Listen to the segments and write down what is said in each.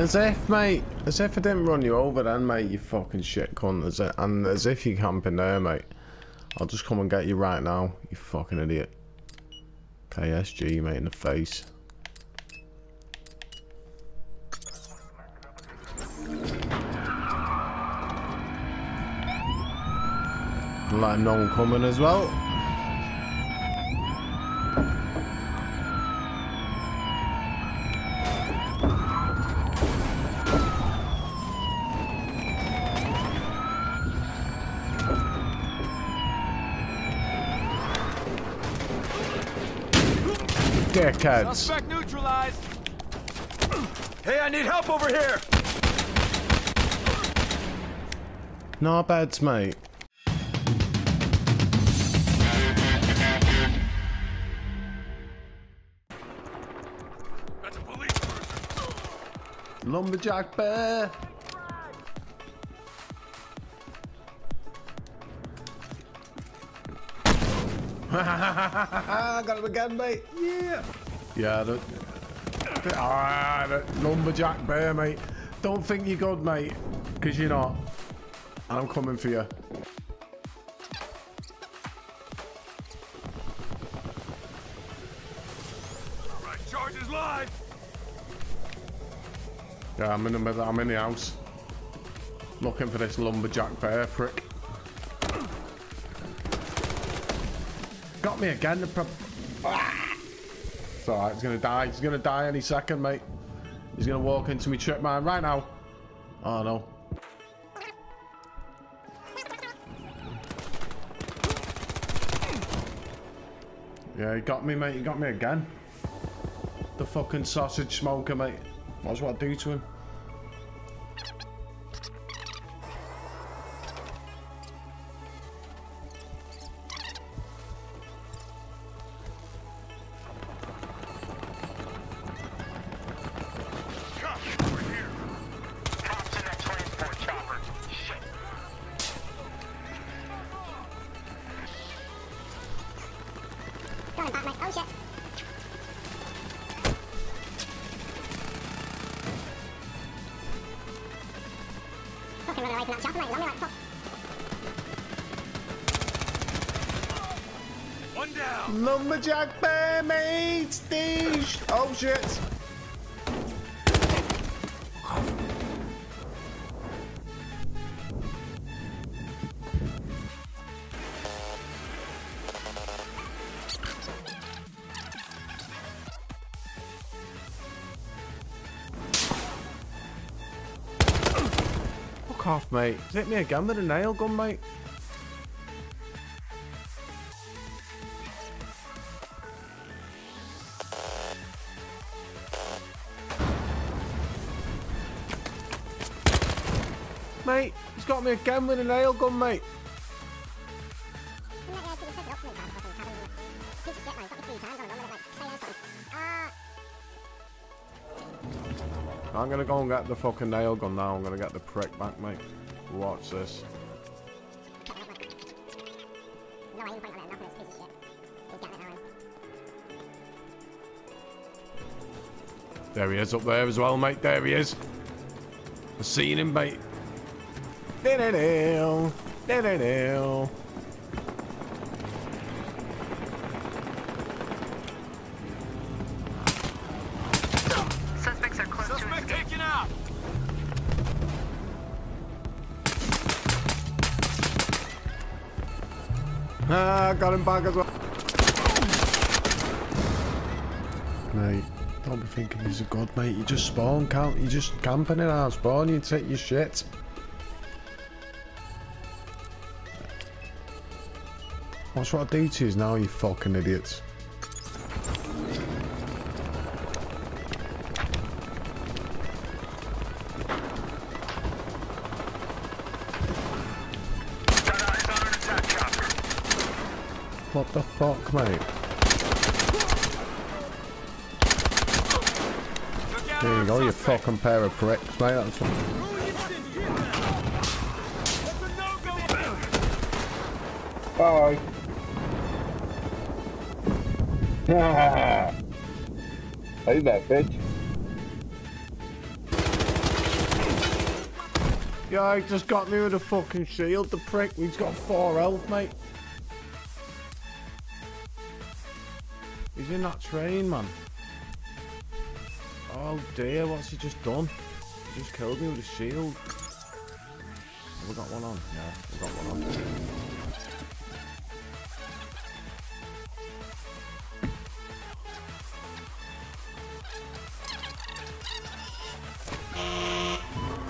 As if, mate. As if I didn't run you over then, mate, you fucking shit cunt. As if, and as if you're camping there, mate. I'll just come and get you right now, you fucking idiot. KSG, mate, in the face. Let him know I'm coming as well. Suspect neutralized. Hey, I need help over here. No beds, mate. That's a police person. Lumberjack bear. Got him again, mate. Yeah. Yeah, the, the, ah, the lumberjack bear, mate. Don't think you're good, mate, because you're not. I'm coming for you. All right, charge is live. Yeah, I'm in the middle. I'm in the house. Looking for this lumberjack bear prick. Got me again. The pro ah! Alright. He's gonna die. He's gonna die any second, mate. He's gonna walk into me trip mine right now. Oh no. Yeah, he got me, mate. He got me again. The fucking sausage smoker, mate. What's what I do to him? Back, mate. Oh shit. Fucking running away from that chopper, mate. Like fuck. One down. Lumberjack bear, mate! Stage! Oh shit! Off, mate. Hit me again with a nail gun, mate. Mate, he's got me again with a nail gun, mate. I'm gonna go and get the fucking nail gun now. I'm gonna get the prick back, mate. Watch this. There he is up there as well, mate. There he is. I've seen him, mate. Da-da-da. Da-da-da. Suspects are Ah, got him back as well. Mate, don't be thinking he's a god, mate. You just spawn, count. You just camping in our spawn. You take your shit. What's what I do to you now, you fucking idiots? What the fuck, mate? There you go, you fucking pair of pricks, mate. That's what... That's a no-go. Bye. hey there, bitch. Yeah, he just got me with a fucking shield, the prick. He's got four health, mate. In that train, man. Oh dear, what's he just done? He just killed me with a shield. Have we got one on? Yeah, we got one on.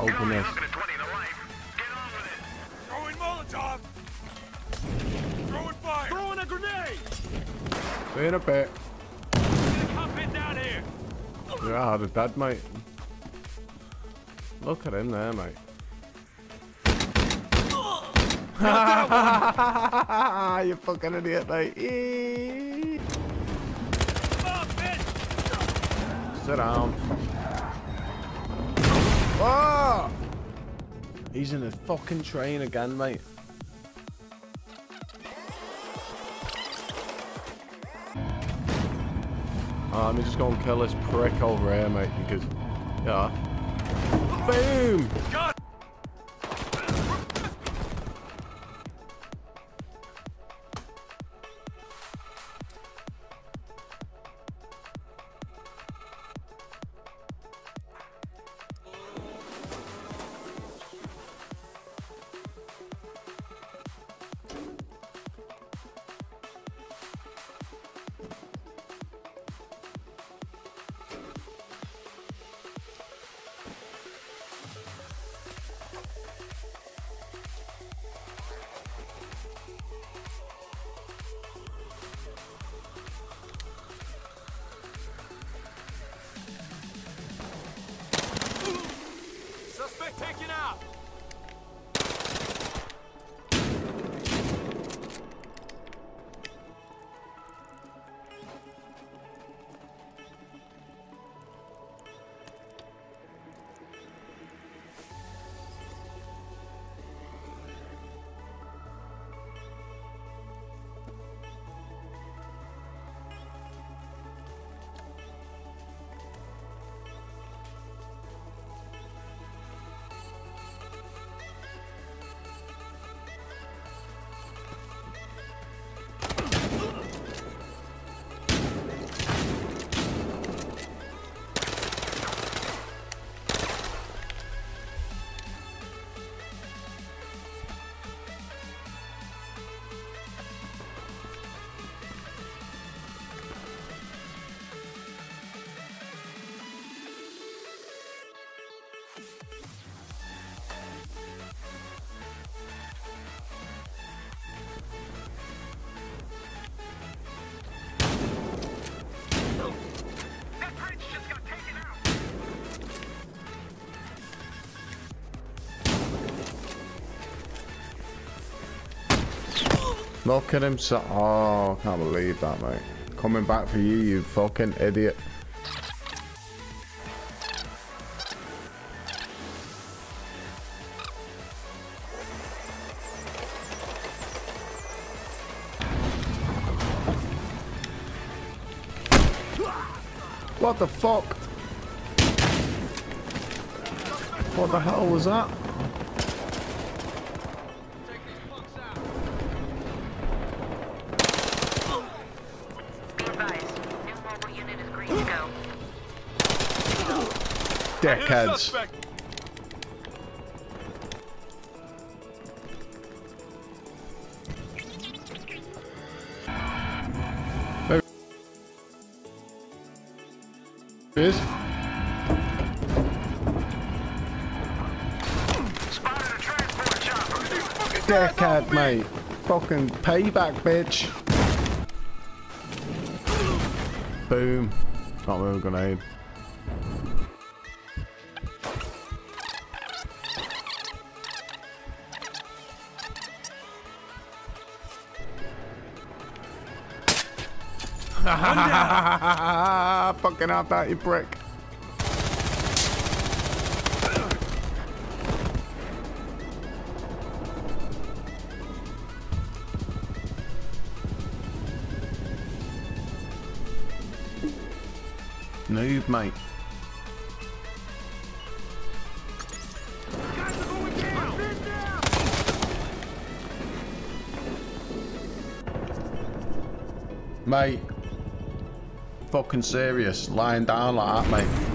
Open this. Looking at 20 to life. Get on with it. Throwing Molotov! Throwing fire! Throwing a grenade! See you in a bit. Yeah, the dead, mate. Look at him there, mate. you fucking idiot, mate. Sit down. Oh! He's in a fucking train again, mate. Oh, let me just go and kill this prick over here, mate, because... Yeah. Boom! God! Look at him. So oh, I can't believe that, mate. Coming back for you, you fucking idiot. What the fuck? What the hell was that? Dickheads. Is? Dickhead, mate. Fucking payback, bitch. Boom. With a grenade. Fucking out that, you prick. Move, mate. Mate. Fucking serious. Lying down like that, mate.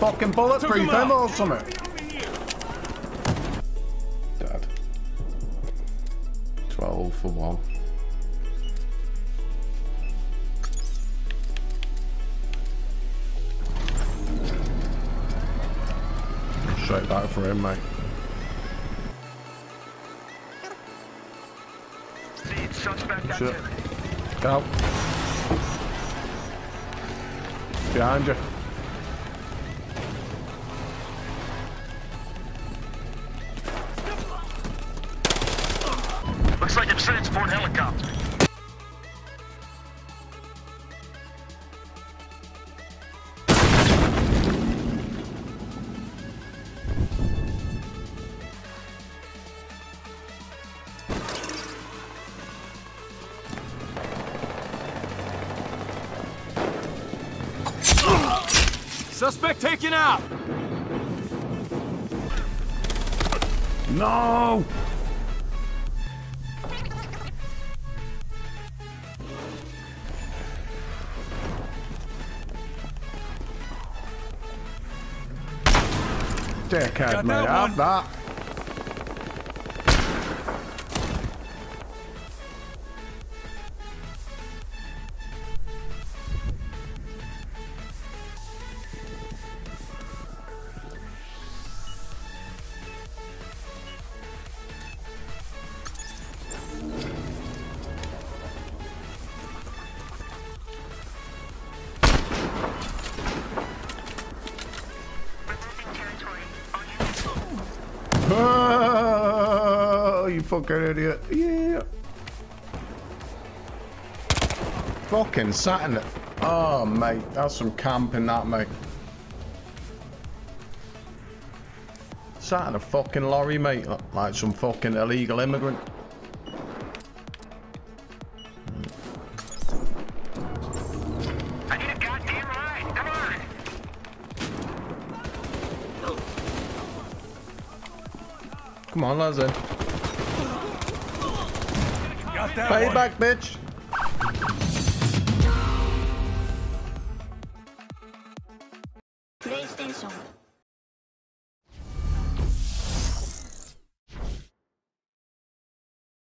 Fucking bulletproof him or something. Dead. 12 for one. Straight back for him, mate. Shit. activity. Go. Behind you. Looks like it's transport helicopter. Suspect taken out! No! Dickhead, mate. Have one. that. Oh, you fucking idiot. Yeah. Fucking sat in it. Oh, mate. That's some camping, that, mate. Sat in a fucking lorry, mate. li- Like some fucking illegal immigrant. Come on, then. Got that. Payback, bitch.